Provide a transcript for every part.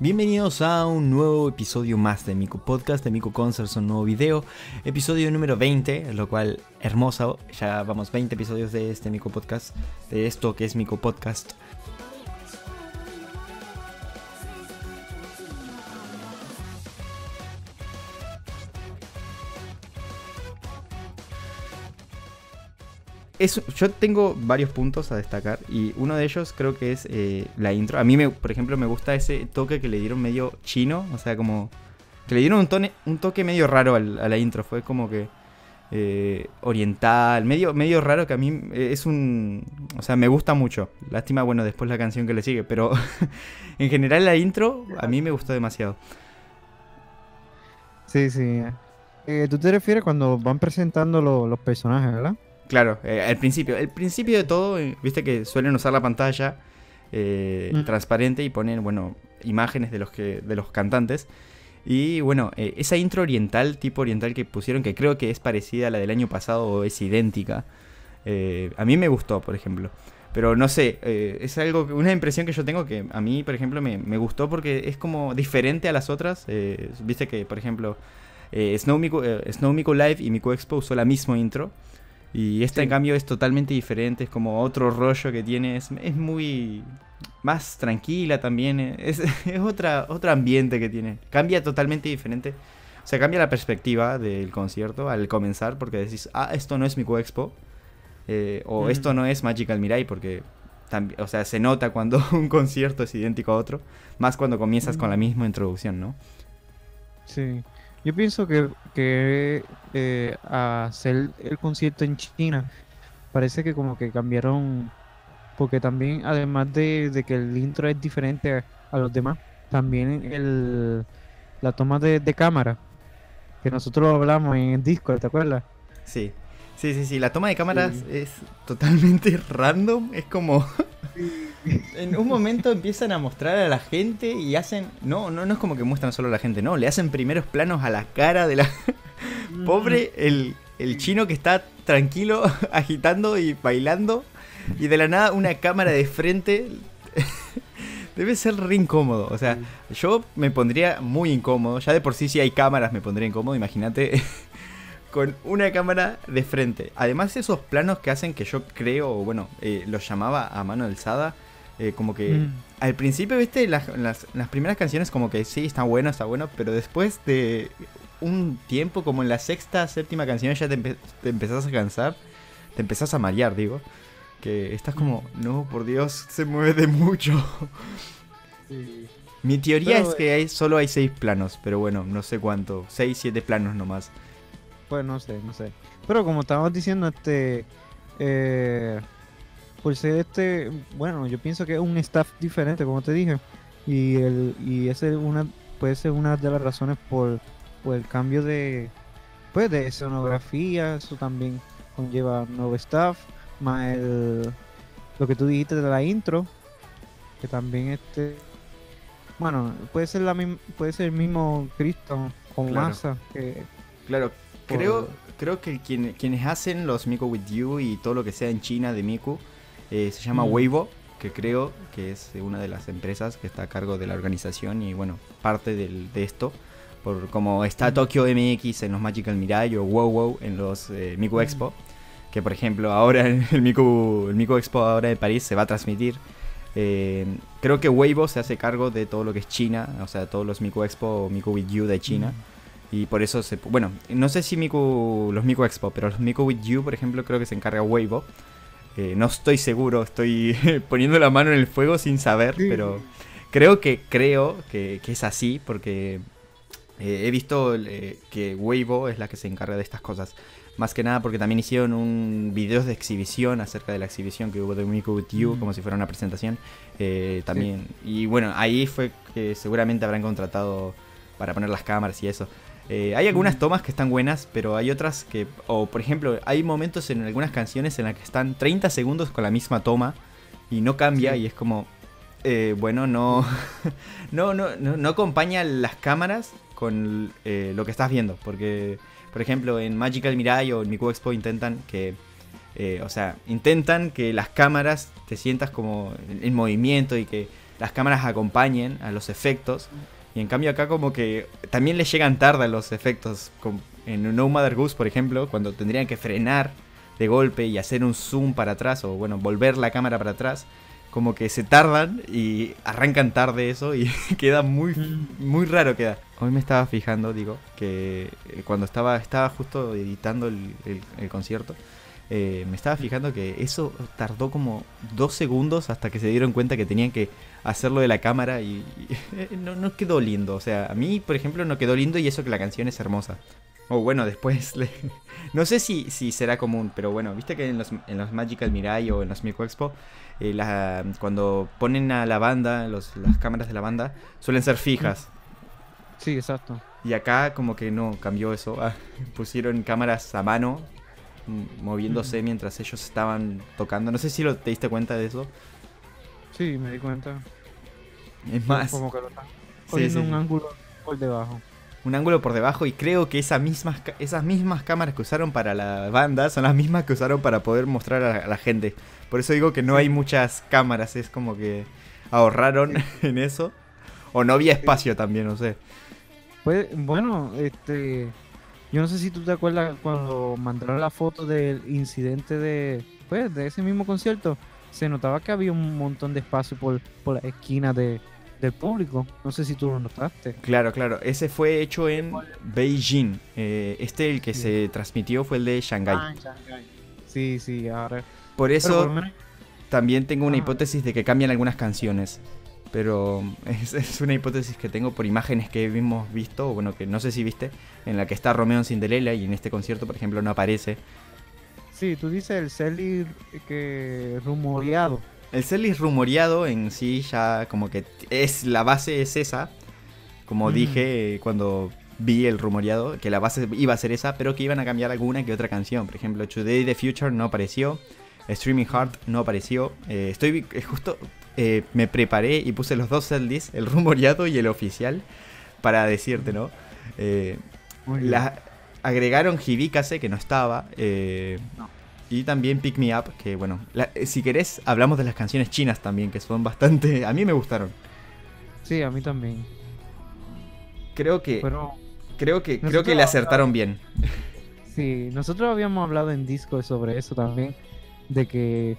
Bienvenidos a un nuevo episodio más de Miku Podcast, de Miku Concerts, un nuevo video, episodio número 20, lo cual hermoso, ya vamos 20 episodios de este Miku Podcast, de esto que es Miku Podcast. Yo tengo varios puntos a destacar y uno de ellos creo que es eh, la intro. A mí, me, por ejemplo, me gusta ese toque que le dieron medio chino, o sea, como que le dieron un, toque medio raro a la intro. Fue como que eh, oriental, medio, medio raro que a mí eh, es un... O sea, me gusta mucho. Lástima, bueno, después la canción que le sigue, pero en general la intro a mí me gustó demasiado. Sí, sí. Tú te refieres cuando van presentando los personajes, ¿verdad? Claro, eh, al principio. El principio de todo, eh, viste que suelen usar la pantalla eh, mm. transparente y ponen, bueno, imágenes de los, que, de los cantantes. Y bueno, esa intro oriental, tipo oriental que pusieron, que creo que es parecida a la del año pasado o es idéntica. a mí me gustó, por ejemplo. Pero no sé, es algo, una impresión que yo tengo que a mí, por ejemplo, me, me gustó porque es como diferente a las otras. Viste que, por ejemplo, Snow Miku, Snow Miku Live y Miku Expo usó la misma intro. Y esta en cambio es totalmente diferente, es como otro rollo que tiene, es, muy más tranquila también, es, es, otra, otro ambiente que tiene, cambia totalmente diferente. O sea, cambia la perspectiva del concierto al comenzar porque decís, ah, esto no es mi Expo, eh, o esto no es Magical Mirai porque o sea, se nota cuando un concierto es idéntico a otro, más cuando comienzas con la misma introducción, ¿no? Sí. Yo pienso que, que eh, hacer el concierto en China parece que como que cambiaron, porque también además de, que el intro es diferente a, los demás, también el, la toma de, cámara, que nosotros hablamos en Discord, ¿te acuerdas? Sí, sí, sí, sí, la toma de cámaras es totalmente random, es como... en un momento empiezan a mostrar a la gente y hacen. No, no, no es como que muestran solo a la gente, no. Le hacen primeros planos a la cara de la. Pobre el, chino que está tranquilo, agitando y bailando. Y de la nada una cámara de frente. Debe ser re incómodo. O sea, yo me pondría muy incómodo. Ya de por sí, si hay cámaras, me pondría incómodo. Imagínate con una cámara de frente. Además, esos planos que hacen que yo creo, bueno, eh, los llamaba a mano alzada. Eh, como que mm. al principio, viste, las, primeras canciones como que sí, está bueno, está bueno, pero después de un tiempo, como en la sexta, séptima canción, ya te, empezás a cansar, te empezás a marear, digo. Que estás como, mm. no, por Dios, se mueve de mucho. Mi teoría es que hay, solo hay seis planos, pero bueno, no sé cuánto, seis, siete planos nomás. Pues no sé, no sé. Pero como estábamos diciendo, este. Eh, por ser este. Bueno, yo pienso que es un staff diferente, como te dije. Y, el, y ese una, puede ser una de las razones por, el cambio de. Pues de escenografía. Eso también conlleva nuevo staff. Más el. Lo que tú dijiste de la intro. Que también este. Bueno, puede ser la puede ser el mismo Cristo con masa que claro Creo, creo que quienes hacen los Miku With You y todo lo que sea en China de Miku eh, se llama mm. Weibo, que creo que es una de las empresas que está a cargo de la organización y bueno, parte del, de esto. Por como está. Tokyo MX en los Magical Mirai o WoW WoW en los eh, Miku mm. Expo, que por ejemplo ahora el Miku, el Miku Expo ahora de París se va a transmitir. Eh, creo que Weibo se hace cargo de todo lo que es China, o sea, todos los Miku Expo o Miku With You de China. Y por eso se... Bueno, no sé si Miku, los Miku Expo, pero los Miku With You, por ejemplo, creo que se encarga Weibo. Eh, no estoy seguro, estoy poniendo la mano en el fuego sin saber, pero creo que creo que, es así porque eh, he visto eh, que Weibo es la que se encarga de estas cosas. Más que nada porque también hicieron un video de exhibición acerca de la exhibición que hubo de Miku With You, mm. como si fuera una presentación. también. Y bueno, ahí fue que seguramente habrán contratado para poner las cámaras y eso. Eh, hay algunas tomas que están buenas, pero hay otras que, o por ejemplo, hay momentos en algunas canciones en las que están 30 segundos con la misma toma y no cambia y es como, eh, bueno, no, no, no, no, acompaña las cámaras con eh, lo que estás viendo, porque, por ejemplo, en Magical Mirai o en Miku Expo intentan que, o sea, intentan que las cámaras te sientas como en movimiento y que las cámaras acompañen a los efectos. Y en cambio acá como que también le llegan tarde los efectos. En No Mother Goose, por ejemplo, cuando tendrían que frenar de golpe y hacer un zoom para atrás o bueno, volver la cámara para atrás, como que se tardan y arrancan tarde eso y queda muy, muy raro queda. Hoy me estaba fijando, digo, que eh, cuando estaba, estaba justo editando el, concierto, eh, me estaba fijando que eso tardó como dos segundos hasta que se dieron cuenta que tenían que hacerlo de la cámara y, no, no, quedó lindo. O sea, a mí, por ejemplo, no quedó lindo y eso que la canción es hermosa. O bueno, después le... No sé si, si será común, pero bueno, viste que en los, en los Magical Mirai o en los Miku Expo, eh, cuando ponen a la banda, los, las cámaras de la banda, suelen ser fijas. Sí, exacto. Y acá como que no cambió eso. Ah, pusieron cámaras a mano, mm, moviéndose mientras ellos estaban tocando. No sé si lo, te diste cuenta de eso. Sí, me di cuenta. Es más... Como que lo están un ángulo por debajo un ángulo por debajo y creo que esas mismas, esas mismas cámaras que usaron para la banda son las mismas que usaron para poder mostrar a la gente. Por eso digo que no hay muchas cámaras, es como que ahorraron en eso. O no había espacio también, no sé. Pues, bueno, este... Yo no sé si tú te acuerdas cuando mandaron la foto del incidente de, pues, de ese mismo concierto. Se notaba que había un montón de espacio por, por la esquina de, del público. No sé si tú lo notaste. Claro, claro. Ese fue hecho en Beijing. Eh, este, el que se transmitió, fue el de Shanghai. Ah, sí, sí, ahora. Por eso también tengo una ah. hipótesis de que cambian algunas canciones. Pero es, una hipótesis que tengo por imágenes que hemos visto, o bueno, que no sé si viste, en la que está Romeo en Cinderella y en este concierto, por ejemplo, no aparece. Sí, tú dices el Celly que rumoreado. El setlist rumoreado en sí ya como que es la base es esa. Como mm. dije cuando vi el rumoreado, que la base iba a ser esa, pero que iban a cambiar alguna que otra canción. Por ejemplo, Today the Future no apareció. Streaming Heart no apareció. Eh, estoy eh, justo eh, me preparé y puse los dos setlists, el rumoreado y el oficial, para decirte, ¿no? la, agregaron Hibikase, que no estaba. No. Y también Pick Me Up, que bueno, eh, si querés hablamos de las canciones chinas también, que son bastante... A mí me gustaron. Sí, a mí también. Creo que... creo que, creo que le acertaron bien. Sí, nosotros habíamos hablado en disco sobre eso también, de que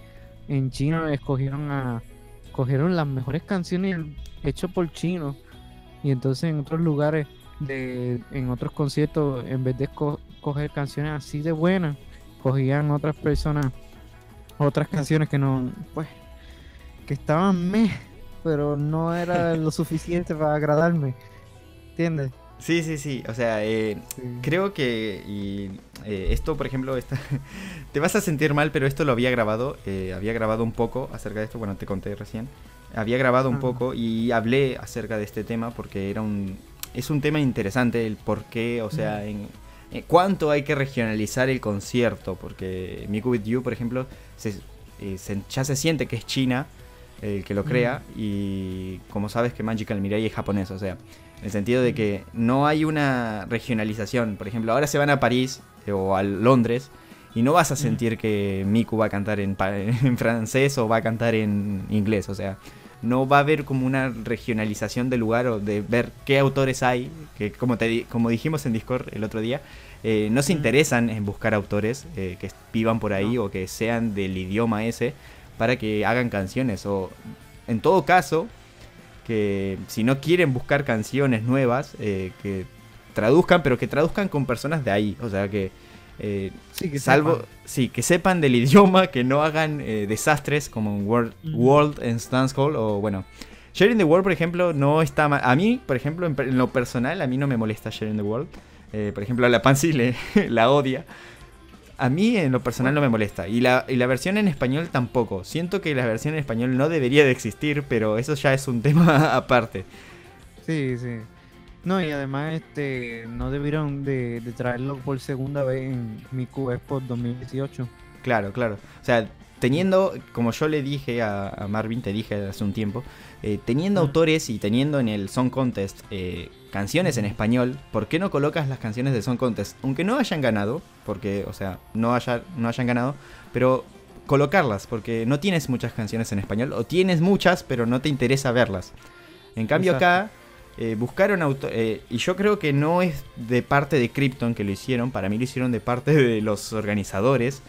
en China escogieron a... Cogieron las mejores canciones hechas por chinos y entonces en otros lugares de en otros conciertos en vez de escoger canciones así de buenas cogían otras personas otras canciones que no, pues, que estaban me, pero no era lo suficiente para agradarme. ¿Entiendes? Sí, sí, sí. O sea, eh, creo que y, eh, esto, por ejemplo, te vas a sentir mal, pero esto lo había grabado. Eh, había grabado un poco acerca de esto. Bueno, te conté recién. Había grabado un ah. poco y hablé acerca de este tema porque era un es un tema interesante el por qué, o sea, en, eh, cuánto hay que regionalizar el concierto, porque Miku With You, por ejemplo, eh, ya se siente que es China el que lo crea y como sabes que Magical Mirai es japonés, o sea, en el sentido de que no hay una regionalización, por ejemplo, ahora se van a París eh, o a Londres y no vas a sentir que Miku va a cantar en, en francés o va a cantar en inglés, o sea, no va a haber como una regionalización del lugar o de ver qué autores hay, que como, te, como dijimos en Discord el otro día, eh, no se interesan en buscar autores eh, que vivan por ahí o que sean del idioma ese para que hagan canciones. O en todo caso, que si no quieren buscar canciones nuevas, eh, que traduzcan, pero que traduzcan con personas de ahí. O sea, que eh, sí, que salvo, sepan. sí, que sepan del idioma, que no hagan eh, desastres como en World, World and Stance Hall o bueno. Sharing the World, por ejemplo, no está mal. A mí, por ejemplo, en, lo personal, a mí no me molesta Sharing the World. Por ejemplo, a la Pansy le, la odia. A mí, en lo personal, no me molesta. Y la, y la versión en español tampoco. Siento que la versión en español no debería de existir, pero eso ya es un tema aparte. Sí, sí. No, y además este no debieron de, traerlo por segunda vez en Miku Expo 2018. Claro, claro. O sea, teniendo, como yo le dije a, Marvin, te dije hace un tiempo, eh, teniendo autores y teniendo en el Song Contest eh, canciones en español, ¿por qué no colocas las canciones de Song Contest? Aunque no hayan ganado, porque, o sea, no, haya, no hayan ganado, pero colocarlas, porque no tienes muchas canciones en español, o tienes muchas, pero no te interesa verlas. En cambio acá eh, buscaron auto eh, y yo creo que no es de parte de Krypton que lo hicieron, para mí lo hicieron de parte de los organizadores.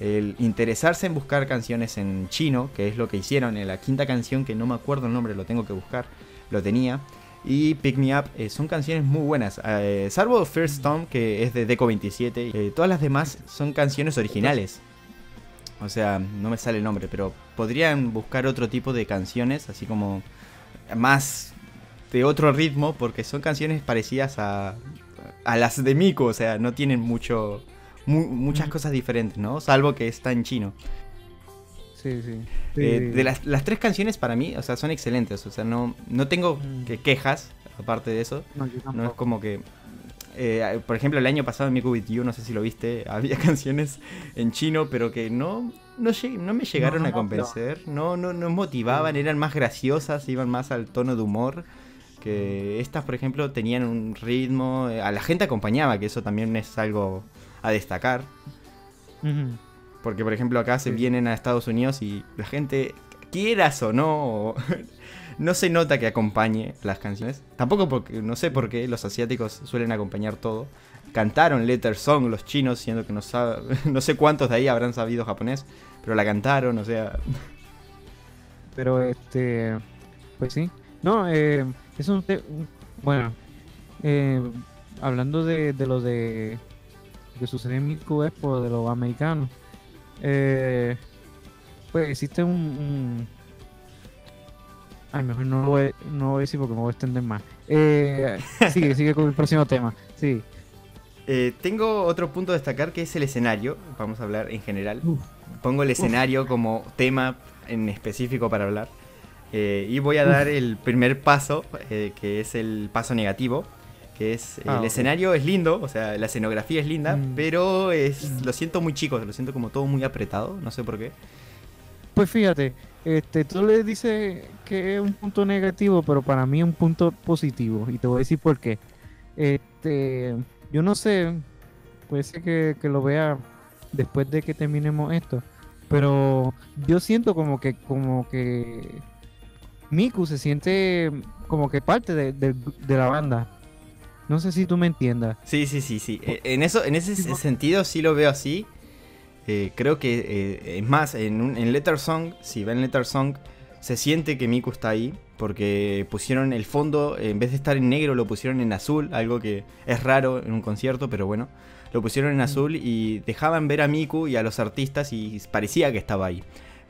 El interesarse en buscar canciones en chino, que es lo que hicieron en la quinta canción, que no me acuerdo el nombre, lo tengo que buscar, lo tenía. Y Pick Me Up eh, son canciones muy buenas. salvo First Storm, que es de Deco 27, todas las demás son canciones originales. O sea, no me sale el nombre, pero podrían buscar otro tipo de canciones, así como más de otro ritmo, porque son canciones parecidas a, a las de Miku, o sea, no tienen mucho muchas cosas diferentes, ¿no? Salvo que está en chino. Sí, sí. Eh, de las, las, tres canciones para mí, o sea, son excelentes, o sea, no, no tengo que quejas aparte de eso. No, no es como que eh, por ejemplo, el año pasado en Miku With You, no sé si lo viste, había canciones en chino, pero que no, no, no me llegaron a convencer, no, no, no motivaban, eran más graciosas, iban más al tono de humor. Que estas, por ejemplo, tenían un ritmo, eh, a la gente acompañaba, que eso también es algo a destacar. Porque, por ejemplo, acá se vienen a Estados Unidos y la gente, quieras o no, no se nota que acompañe las canciones. Tampoco porque, no sé por qué, los asiáticos suelen acompañar todo. Cantaron Letter Song los chinos, siendo que no, no sé cuántos de ahí habrán sabido japonés, pero la cantaron, o sea... Pero este... Pues sí. No, eh, es un... Bueno, eh, hablando de, de lo de... que sucede en Miku Expo, de los americanos. Eh, pues existe un Ay, mejor no lo voy, no voy a decir porque me voy a extender más. Eh, sigue, sigue con el próximo tema. Sí. Eh, tengo otro punto a destacar que es el escenario. Vamos a hablar en general. Pongo el escenario como tema en específico para hablar. Eh, y voy a dar el primer paso, eh, que es el paso negativo. Que es ah, el escenario es lindo, o sea, la escenografía es linda, mm. pero es, mm. lo siento muy chico, lo siento como todo muy apretado, no sé por qué. Pues fíjate, este, tú le dices que es un punto negativo, pero para mí es un punto positivo. Y te voy a decir por qué. Este, yo no sé, puede ser que, lo vea después de que terminemos esto. Pero yo siento como que, como que Miku se siente como que parte de, la banda. No sé si tú me entiendas. Sí, sí, sí, sí. Eh, en eso, en ese sentido sí lo veo así. Eh, creo que eh, es más, en, en Letter Song, si ven Letter Song, se siente que Miku está ahí, porque pusieron el fondo, en vez de estar en negro, lo pusieron en azul, algo que es raro en un concierto, pero bueno, lo pusieron en mm. azul y dejaban ver a Miku y a los artistas y parecía que estaba ahí.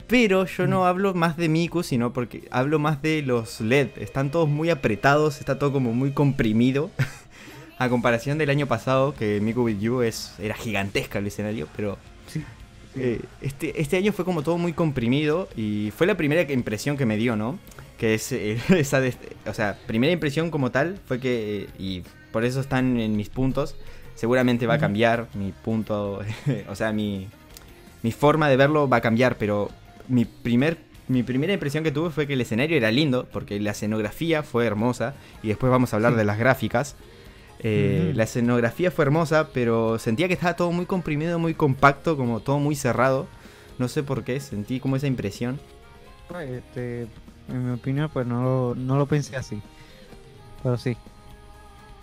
Pero yo no mm. hablo más de Miku, sino porque hablo más de los LED. Están todos muy apretados, está todo como muy comprimido. a comparación del año pasado, que Miku With You es, era gigantesca el escenario, pero eh, este, este año fue como todo muy comprimido y fue la primera impresión que me dio, ¿no? Que es eh, esa, o sea, primera impresión como tal fue que, y por eso están en mis puntos, seguramente va a cambiar mi punto, o sea, mi, mi forma de verlo va a cambiar, pero mi primer mi primera impresión que tuve fue que el escenario era lindo, porque la escenografía fue hermosa, y después vamos a hablar de las gráficas. Eh, la escenografía fue hermosa, pero sentía que estaba todo muy comprimido, muy compacto, como todo muy cerrado. No sé por qué, sentí como esa impresión. Este, en mi opinión, pues no, no lo pensé así. Pero sí.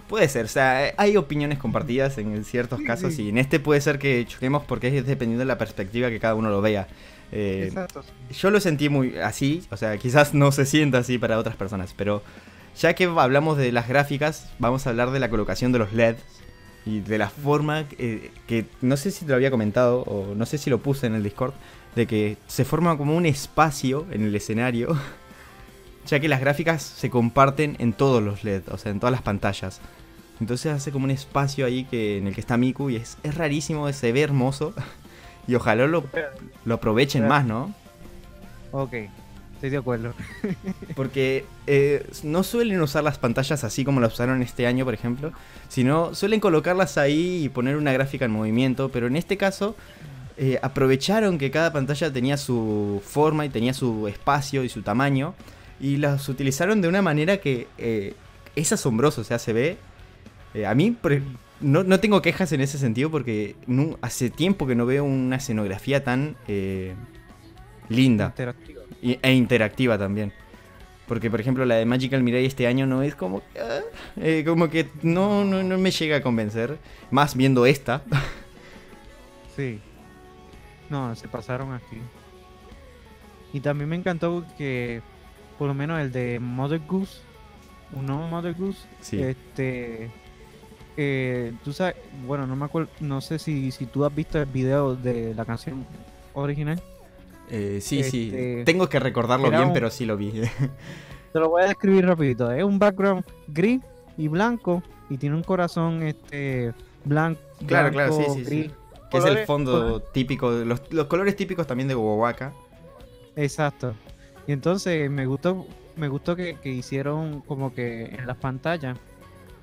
Puede ser, o sea, hay opiniones compartidas en ciertos casos y en este puede ser que choquemos porque es dependiendo de la perspectiva que cada uno lo vea. Eh, yo lo sentí muy así, o sea, quizás no se sienta así para otras personas, pero ya que hablamos de las gráficas, vamos a hablar de la colocación de los LEDs y de la forma que, no sé si te lo había comentado o no sé si lo puse en el Discord, de que se forma como un espacio en el escenario, ya que las gráficas se comparten en todos los LEDs, o sea, en todas las pantallas. Entonces hace como un espacio ahí que, en el que está Miku y es, es rarísimo, se ve hermoso. Y ojalá lo, lo aprovechen más, ¿no? Ok, Estoy de acuerdo. Porque eh, no suelen usar las pantallas así como las usaron este año, por ejemplo, sino suelen colocarlas ahí y poner una gráfica en movimiento, pero en este caso eh, aprovecharon que cada pantalla tenía su forma y tenía su espacio y su tamaño y las utilizaron de una manera que eh, es asombroso, o sea, se ve... a mí, no, no tengo quejas en ese sentido porque no, hace tiempo que no veo una escenografía tan eh, linda Interactiva. Y- e interactiva también. Porque, por ejemplo, la de Magical Mirai este año no es como... ah, eh, como que no, no, no me llega a convencer. Más viendo esta. Sí. No, se pasaron aquí. Y también me encantó que, por lo menos el de Mother Goose, un nuevo Mother Goose, Sí. este, eh, tú sabes, bueno, no me acuerdo, no sé si, si tú has visto el video de la canción original. Eh, sí, sí. este, Tengo que recordarlo bien, un- pero sí lo vi. Te lo voy a describir rapidito. Es un background gris y blanco y tiene un corazón este blanco, Claro, claro, sí, sí, sí. que es el fondo típico. Los, los colores típicos también de Wowaka. Exacto. Y entonces me gustó, me gustó que, que hicieron como que en las pantallas,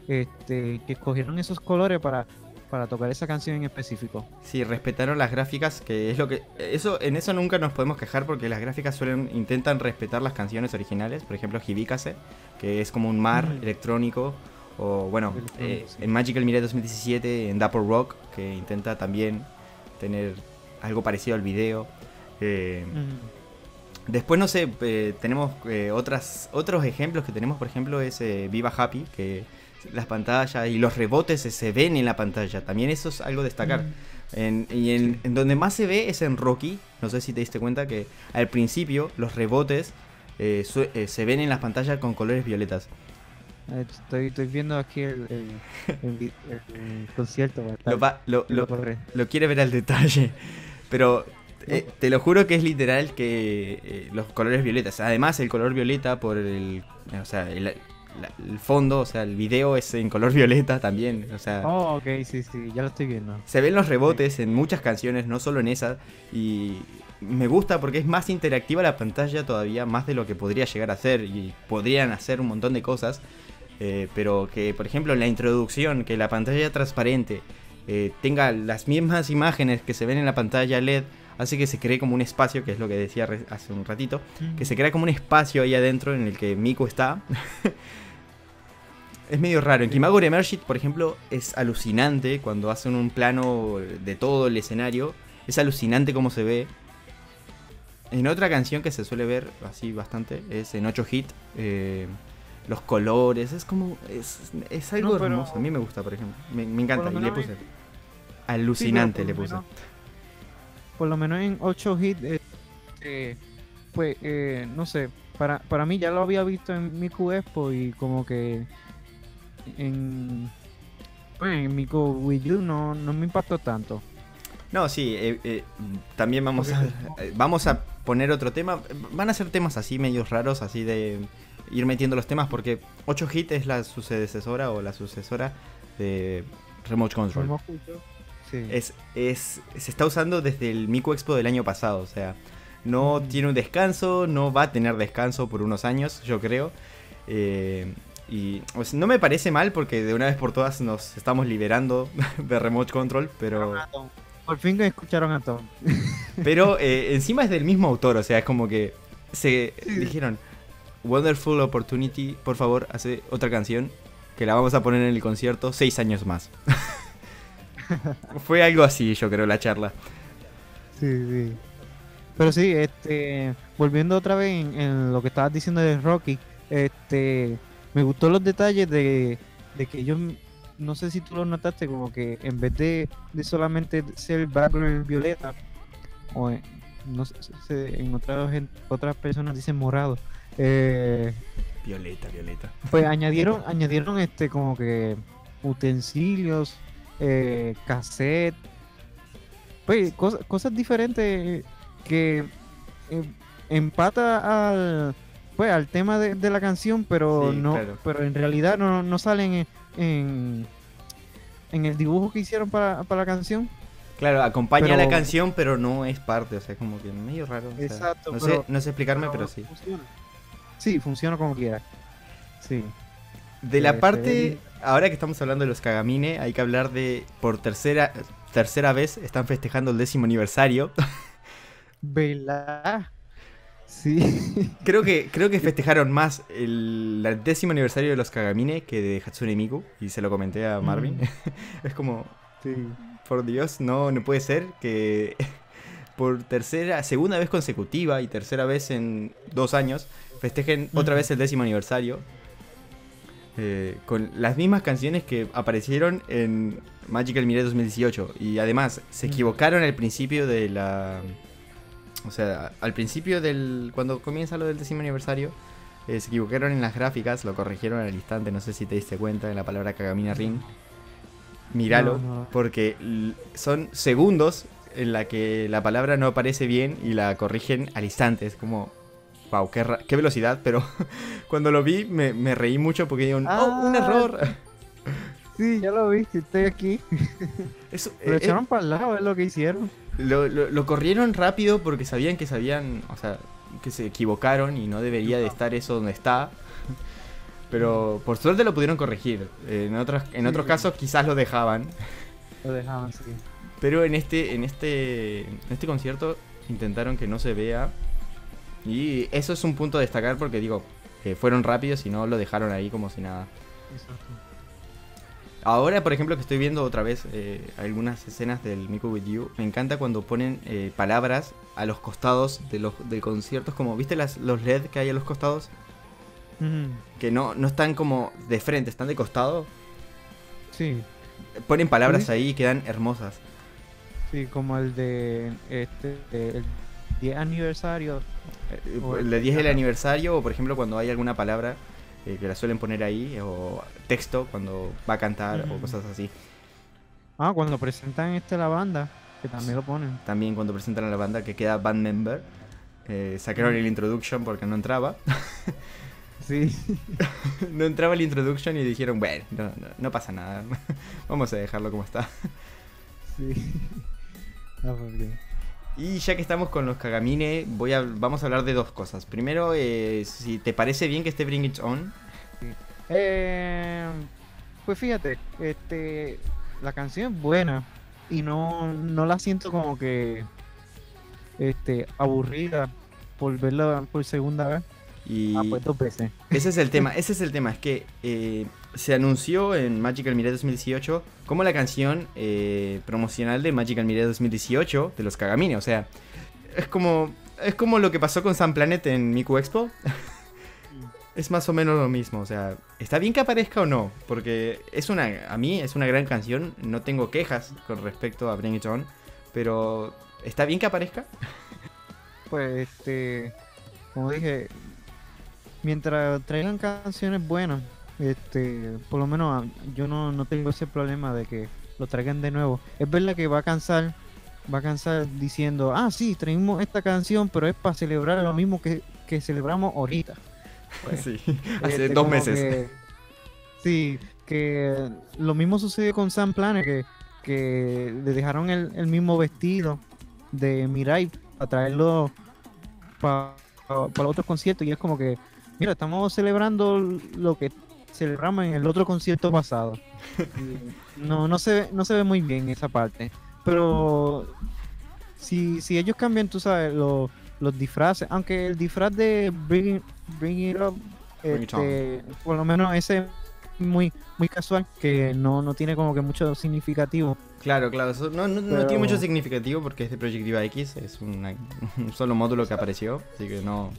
este, que escogieron esos colores para, para tocar esa canción en específico. Sí, respetaron las gráficas, que es lo que... eso En eso nunca nos podemos quejar porque las gráficas suelen intentan respetar las canciones originales. Por ejemplo, Hibikase, que es como un mar electrónico. O bueno, eh, sí. en Magical Mirai 2017, en Dapper Rock, que intenta también tener algo parecido al video. Eh, Después, no sé, eh, tenemos eh, otras, otros ejemplos que tenemos, por ejemplo, es eh, Viva Happy, que las pantallas y los rebotes se- ven en la pantalla. También eso es algo destacar. En- y en, Sí. en donde más se ve es en Rocky. No sé si te diste cuenta que al principio los rebotes eh, su- eh, se ven en las pantallas con colores violetas. Estoy, estoy viendo aquí el, el, el vi- el concierto. Lo, va- lo- Lo quiere ver al detalle. Pero eh, te lo juro que es literal que los colores violetas. Además, el color violeta por el. O sea, el, la- el fondo, o sea, el video es en color violeta también. O sea. Oh, ok, sí, sí, ya lo estoy viendo. Se ven los rebotes en muchas canciones, no solo en esa. Y me gusta porque es más interactiva la pantalla todavía, más de lo que podría llegar a ser. Y podrían hacer un montón de cosas. eh, pero que, por ejemplo, en la introducción, que la pantalla transparente eh, tenga las mismas imágenes que se ven en la pantalla LED, hace que se cree como un espacio, que es lo que decía hace un ratito, que se crea como un espacio ahí adentro en el que Miku está. es medio raro. En Kimagure Emergit, por ejemplo, es alucinante cuando hacen un plano de todo el escenario. Es alucinante cómo se ve. En otra canción que se suele ver así bastante es en 8 hit. eh, los colores, es como. Es, es algo No, hermoso. A mí me gusta, por ejemplo. Me, me encanta. Y le puse. Alucinante le puse. menos- Por lo menos en 8 hits, eh, eh, pues, eh, no sé, para, para mí ya lo había visto en Miku Expo y como que en, pues, en Miku Wii U no, no me impactó tanto. No, sí, eh, eh, también vamos a, eh, vamos a poner otro tema. Van a ser temas así medios raros, así de ir metiendo los temas, porque 8 Hit es la sucesora o la sucesora de Remote Control. ¿Cómo escucho? Sí. Es, es, se está usando desde el Miku Expo del año pasado, o sea, no Mm. tiene un descanso, no va a tener descanso por unos años, yo creo. Eh, y pues, no me parece mal porque de una vez por todas nos estamos liberando de Remote Control, pero... Por fin que escucharon a Tom. Pero eh, encima es del mismo autor, o sea, es como que se Sí. dijeron, Wonderful Opportunity, por favor, hace otra canción que la vamos a poner en el concierto seis años más. Fue algo así, yo creo, la charla. Sí, sí. Pero sí, este, volviendo otra vez en, en lo que estabas diciendo de Rocky, este, me gustó los detalles de, de que ellos, no sé si tú lo notaste, como que en vez de, de solamente ser background violeta, o en, no sé, en otras, gen- otras personas dicen morado, eh, Violeta, Violeta. pues añadieron, añadieron este como que utensilios, eh, cassette, pues cosas, cosas diferentes que eh, empata al pues al tema de, de la canción, pero Sí, no, claro. pero en realidad no, no salen en, en, en el dibujo que hicieron para, para la canción. Claro, acompaña Pero- la canción, pero no es parte, o sea, como que medio raro. o sea, Exacto, no, pero- sé, no sé explicarme, pero sí. Funciona. Sí, funciona como quiera. Sí. De la se parte, ahora que estamos hablando de los Kagamine, hay que hablar de, por tercera, tercera vez, están festejando el décimo aniversario. ¿Verdad? Sí. Creo que, creo que festejaron más el, el décimo aniversario de los Kagamine que de Hatsune Miku. Y se lo comenté a Marvin. es como, Sí. por Dios, no, no puede ser que por tercera, segunda vez consecutiva y tercera vez en dos años festejen otra vez el décimo aniversario. eh, con las mismas canciones que aparecieron en Magical Mirror 2018. Y además, se equivocaron al principio de la. O sea, al principio del. Cuando comienza lo del décimo aniversario. eh, se equivocaron en las gráficas, lo corrigieron al instante. No sé si te diste cuenta en la palabra Kagamina Ring. Míralo, No, no. porque son segundos en la que la palabra no aparece bien y la corrigen al instante. Es como, wow, qué, ra- qué velocidad, pero cuando lo vi me, me reí mucho porque digo, oh, un Ah. error. Sí, ya lo vi, estoy aquí. Eso, Lo eh, echaron para el lado, es lo que hicieron. Eh, lo, lo- lo corrieron rápido porque sabían que sabían, o sea, que se equivocaron y no debería de estar eso donde está. Pero por suerte lo pudieron corregir. Eh, En otros, en Sí. otros casos quizás lo dejaban. Lo dejaban así. Pero en este, en este, en este concierto intentaron que no se vea. Y eso es un punto a destacar porque digo, que fueron rápidos y no lo dejaron ahí como si nada. Exacto. Ahora, por ejemplo, que estoy viendo otra vez eh, algunas escenas del Miku With You, me encanta cuando ponen eh, palabras a los costados de los del conciertos, como, ¿viste las, los LED que hay a los costados? Ujú. Que no, no están como de frente, están de costado. Sí, Ponen palabras Sí. ahí y quedan hermosas. sí, como el de este el 10 aniversario. Eh, el de 10 del aniversario, o por ejemplo cuando hay alguna palabra eh, que la suelen poner ahí, o texto cuando va a cantar, o Ujú. cosas así. Ah, cuando presentan este la banda, que también lo ponen. También cuando presentan a la banda que queda band member, eh, sacaron el introduction porque no entraba. Sí. no entraba el introduction y dijeron, bueno, no, no, no pasa nada, vamos a dejarlo como está. Sí. Ah, porque- Y ya que estamos con los Kagamine, voy a, vamos a hablar de dos cosas. Primero, eh, si te parece bien que esté Bring It On. Eh, pues fíjate, este, la canción es buena y no, no la siento como que, este, aburrida por verla por segunda vez. Y Ah, pues dos veces. ese es el tema, ese es el tema, es que eh, se anunció en Magical Mirror 2018 como la canción eh, promocional de Magical Mirror 2018 de los Kagamine. O sea, es como, es como lo que pasó con Sun Planet en Miku Expo. Es más o menos lo mismo, o sea, ¿está bien que aparezca o no? Porque es una, a mí es una gran canción, no tengo quejas con respecto a Bring It On, pero ¿está bien que aparezca? Pues, este, como dije, mientras traigan canciones buenas, este, por lo menos yo no, no tengo ese problema de que lo traigan de nuevo. Es verdad que va a cansar, va a cansar diciendo, ah, sí, traímos esta canción, pero es para celebrar lo mismo que, que celebramos ahorita. Pues, Sí, hace Este, dos como meses. que- sí, que lo mismo sucedió con Sam Planet, que, que le dejaron el, el mismo vestido de Mirai para traerlo para para otro concierto y es como que, mira, estamos celebrando lo que celebramos en el otro concierto pasado. No, no se, ve- no se ve muy bien esa parte. Pero si, si ellos cambian, tú sabes, lo- los disfraces, aunque el disfraz de Bring, It- Bring It Up, Bring It este, por lo menos ese es muy, muy casual, que no, no tiene como que mucho significativo. Claro, claro, eso no, no, no Pero- tiene mucho significativo porque es de Projectiva X, es una- un solo módulo que apareció, así que no...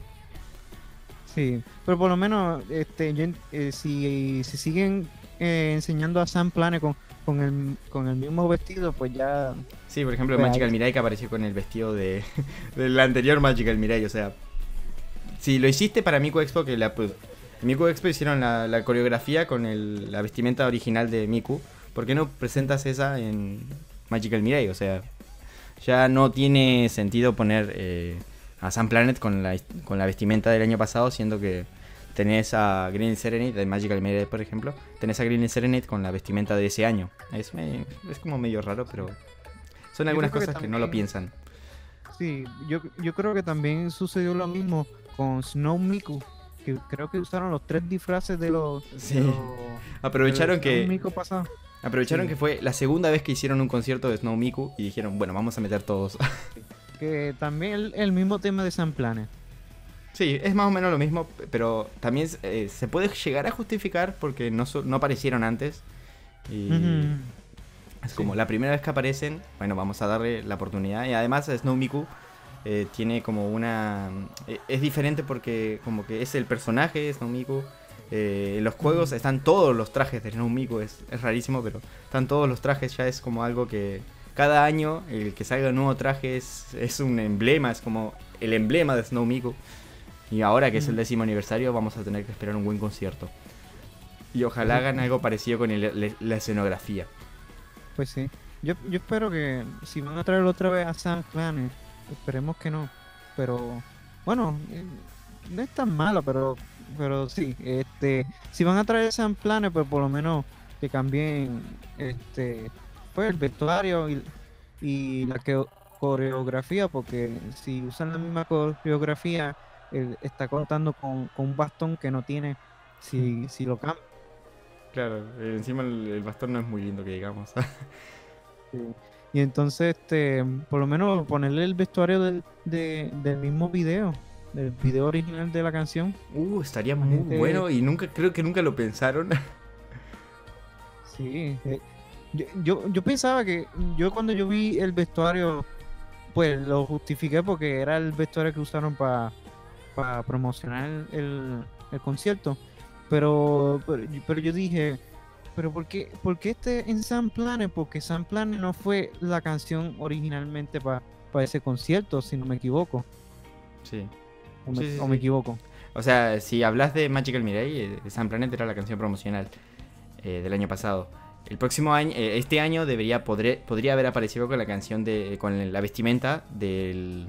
Sí, pero por lo menos este, yo eh, si, si siguen eh, enseñando a Sam Planet con, con, el, con el mismo vestido, pues ya Sí, por ejemplo, Pues Magical Mirai que apareció con el vestido de del anterior Magical Mirai, o sea... Si lo hiciste para Miku Expo, que la... Pues, Miku Expo hicieron la, la coreografía con el- la vestimenta original de Miku, ¿por qué no presentas esa en Magical Mirai? O sea, ya no tiene sentido poner eh, a Sun Planet con la, con la vestimenta del año pasado, siendo que tenés a Green Serenade de Magical Mirai, por ejemplo, tenés a Green Serenade con la vestimenta de ese año. Es, es como medio raro, pero son algunas creo que cosas que no lo también- piensan. Sí, yo, yo creo que también sucedió lo mismo con Snow Miku, que creo que usaron los tres disfraces de los... de Sí. los- Aprovecharon del Snow que Miku pasado. aprovecharon sí. que fue la segunda vez que hicieron un concierto de Snow Miku y dijeron, bueno, vamos a meter todos. Que también el, el mismo tema de Sam Planet. Sí, es más o menos lo mismo, pero también eh, se puede llegar a justificar porque no, no aparecieron antes. Y es como la primera vez que aparecen, bueno, vamos a darle la oportunidad. Y además Snow Miku eh, tiene como una... Eh, es diferente porque como que es el personaje Snow Miku. en los juegos están todos los trajes de Snow Miku, es, es rarísimo, pero están todos los trajes, ya es como algo que cada año el que salga un nuevo traje es, un emblema, es como el emblema de Snow Miku. Y ahora que es el décimo aniversario vamos a tener que esperar un buen concierto. Y ojalá hagan algo parecido con la escenografía. Pues sí. Yo, yo espero que si van a traer otra vez a Sam Planet, esperemos que no. Pero bueno, eh, no es tan malo, pero pero sí, este, si van a traer Sam Planet, pues por lo menos que cambien este pues el vestuario y, y la coreografía, porque si usan la misma coreografía está contando con, un bastón que no tiene si, si lo cambia. Claro, encima el, bastón no es muy lindo que digamos. Y entonces, este, por lo menos ponerle el vestuario del, del mismo video, del video original de la canción. Uh, estaría muy bueno y nunca creo que nunca lo pensaron. Sí, eh, yo, yo, yo pensaba que yo cuando yo vi el vestuario, pues lo justifiqué porque era el vestuario que usaron para para promocionar el, concierto. Pero, pero, yo dije, pero ¿por qué, por este en San Planet? Porque San Planet no fue la canción originalmente para ese concierto, si no me equivoco. Sí. O me, equivoco. O sea, si hablas de Magical Mirai, eh, San Planet era la canción promocional eh, del año pasado. El próximo año, eh, este año debería podría haber aparecido con la canción de con la vestimenta del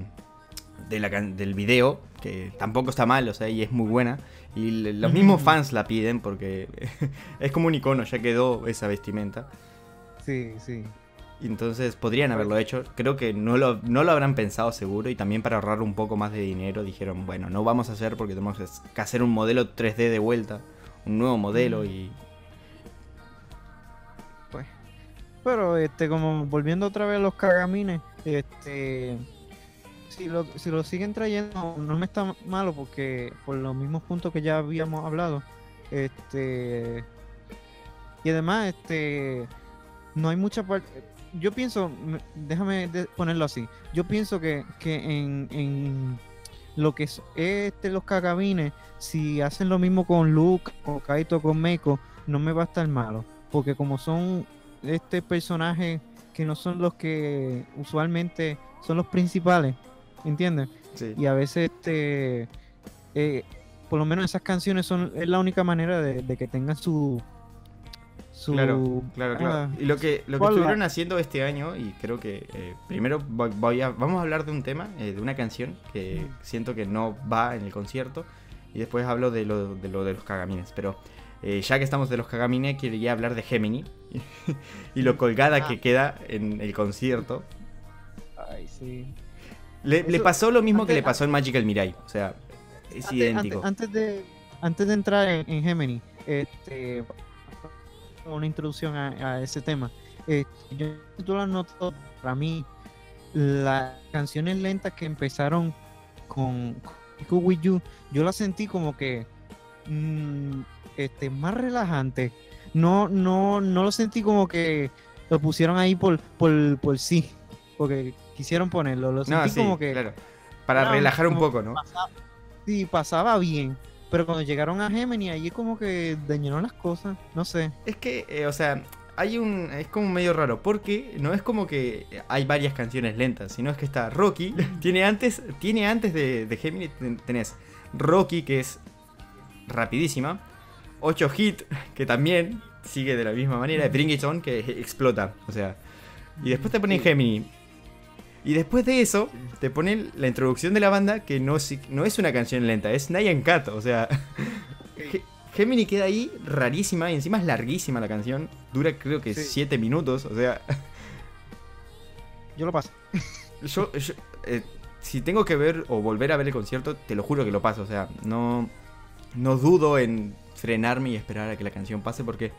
del video, que tampoco está mal, o sea, y es muy buena. Y los mismos fans la piden porque es como un icono, ya quedó esa vestimenta. Sí, sí. Entonces podrían haberlo hecho. Creo que no lo, no lo habrán pensado seguro. Y también para ahorrar un poco más de dinero dijeron, bueno, no vamos a hacer porque tenemos que hacer un modelo 3D de vuelta. Un nuevo modelo y... Pero este, como volviendo otra vez a los cagamines, este si lo, si lo siguen trayendo, no me está malo porque por los mismos puntos que ya habíamos hablado. Este. Y además, este. No hay mucha parte. Yo pienso, déjame ponerlo así. Yo pienso que, que en, en lo que es este, los cagabines, si hacen lo mismo con Luke, con Kaito, con Meiko, no me va a estar malo. Porque como son este personaje que no son los que usualmente son los principales, ¿entiendes? Y a veces, este, eh, por lo menos esas canciones son es la única manera de, que tengan su, su claro, claro, claro. Y lo que, lo que estuvieron haciendo este año, y creo que eh, primero voy a, vamos a hablar de un tema, eh, de una canción que siento que no va en el concierto, y después hablo de lo de, lo de los cagamines. Pero ya que estamos de los cagamines, quería hablar de Gemini y lo colgada que ah. queda en el concierto. Ay, sí. Le, pasó lo mismo que le pasó en Magical Mirai. O sea, es idéntico. Antes, de, antes de entrar en, Gemini, este, una introducción a, ese tema. Eh, yo tú lo noto, para mí, las canciones lentas que empezaron con, con With You, yo las sentí como que mm, este, más relajante. No, no, no lo sentí como que lo pusieron ahí por, por, por sí. Porque quisieron ponerlo. Lo sentí como que. Claro. Para relajar un poco, ¿no? sí, pasaba bien. Pero cuando llegaron a Gemini, ahí como que dañaron las cosas. No sé. Es que, eh, o sea, hay un. Es como medio raro. Porque no es como que hay varias canciones lentas. Sino es que está Rocky. tiene antes. Tiene antes de, de Gemini. Tenés Rocky, que es rapidísima. 8 Hit, que también sigue de la misma manera. Bring It On, que explota. O sea. Y después te ponen Gemini. Y después de eso, te ponen la introducción de la banda, que no, no es una canción lenta, es Nyan Cat. O sea, Gemini queda ahí rarísima y encima es larguísima la canción. Dura creo que 7 minutos, o sea. Yo lo paso. yo, eh, si tengo que ver o volver a ver el concierto, te lo juro que lo paso. O sea, no, no dudo en frenarme y esperar a que la canción pase porque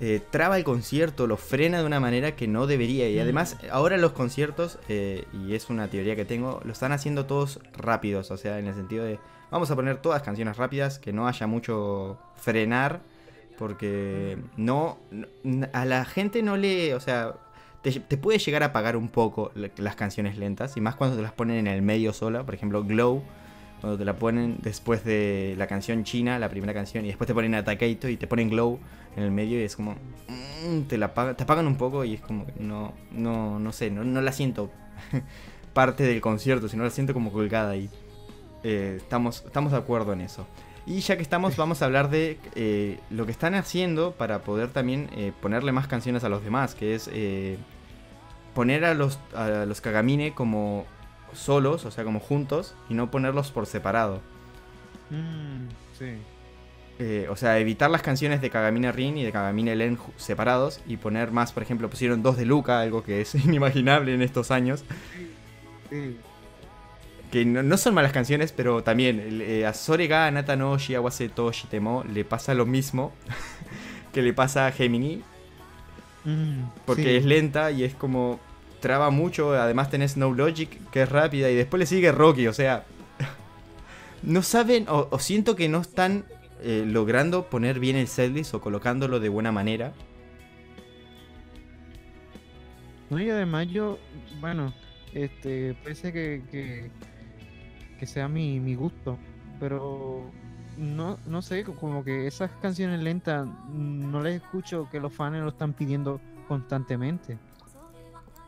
eh, traba el concierto, lo frena de una manera que no debería. Y Mm. además, ahora los conciertos, eh, y es una teoría que tengo, lo están haciendo todos rápidos. O sea, en el sentido de, vamos a poner todas canciones rápidas, que no haya mucho frenar, porque no, a la gente no le, o sea, te, te puede llegar a pagar un poco la- las canciones lentas, y más cuando te las ponen en el medio sola, por ejemplo, Glow. Cuando te la ponen después de la canción china, la primera canción, y después te ponen Atakeito y te ponen Glow en el medio y es como... mm, te la pagan, te apagan un poco y es como que no, no, no sé, no, no la siento parte del concierto, sino la siento como colgada ahí. Eh, estamos, estamos de acuerdo en eso. Y ya que estamos, vamos a hablar de eh, lo que están haciendo para poder también eh, ponerle más canciones a los demás, que es poner a los, a los Kagamine como solos, o sea, como juntos, y no ponerlos por separado. Mm, sí. Eh, o sea, evitar las canciones de Kagamine Rin y de Kagamine Len separados y poner más, por ejemplo, pusieron dos de Luca, algo que es inimaginable en estos años. Sí. Que no, no son malas canciones, pero también eh, a Sorega, Anata no Shiawase to Shitemo le pasa lo mismo que le pasa a Gemini, Mm, porque sí. es lenta y es como traba mucho. Además, tenés No Logic, que es rápida, y después le sigue Rocky, o sea, no saben, o, siento que no están eh, logrando poner bien el setlist o colocándolo de buena manera. No, y además yo, bueno, este, ser que, que, que sea mi, mi gusto, pero no, no sé, co- como que esas canciones lentas no les escucho que los fans lo están pidiendo constantemente.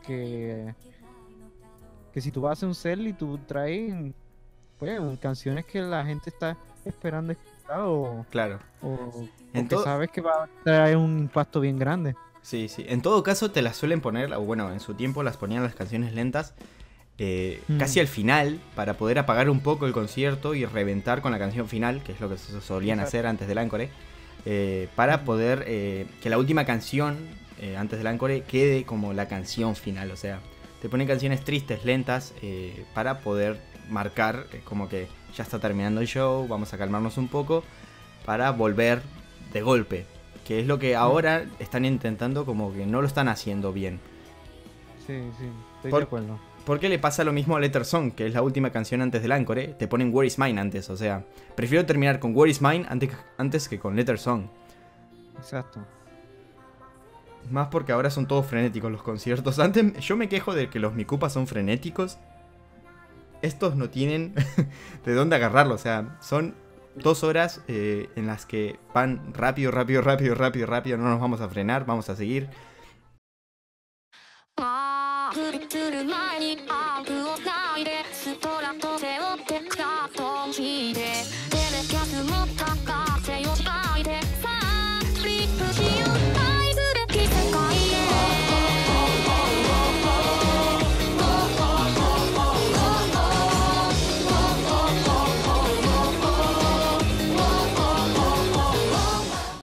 Que, que si tú vas a hacer un set y tú traes pues, canciones que la gente está esperando escuchar o, Claro. o, En que sabes que va a traer un impacto bien grande. Sí, sí. En todo caso, te las suelen poner, o bueno, en su tiempo las ponían las canciones lentas eh, Mm. casi al final para poder apagar un poco el concierto y reventar con la canción final, que es lo que se solían Exacto. hacer antes del Encore, eh, para poder eh, que la última canción eh, antes del Encore quede como la canción final. O sea, te ponen canciones tristes, lentas, eh, para poder marcar eh, como que ya está terminando el show, vamos a calmarnos un poco, para volver de golpe. Que es lo que ahora están intentando como que no lo están haciendo bien. Sí, sí, estoy Por- de acuerdo. ¿Por qué le pasa lo mismo a Letter Song, que es la última canción antes del Encore? Te ponen Where is Mine antes, o sea, prefiero terminar con Where is Mine antes, antes que con Letter Song. Exacto. Más porque ahora son todos frenéticos los conciertos. Antes yo me quejo de que los Mikupas son frenéticos. Estos no tienen de dónde agarrarlo, o sea, son dos horas eh, en las que van rápido, rápido, rápido, rápido, rápido, no nos vamos a frenar, vamos a seguir.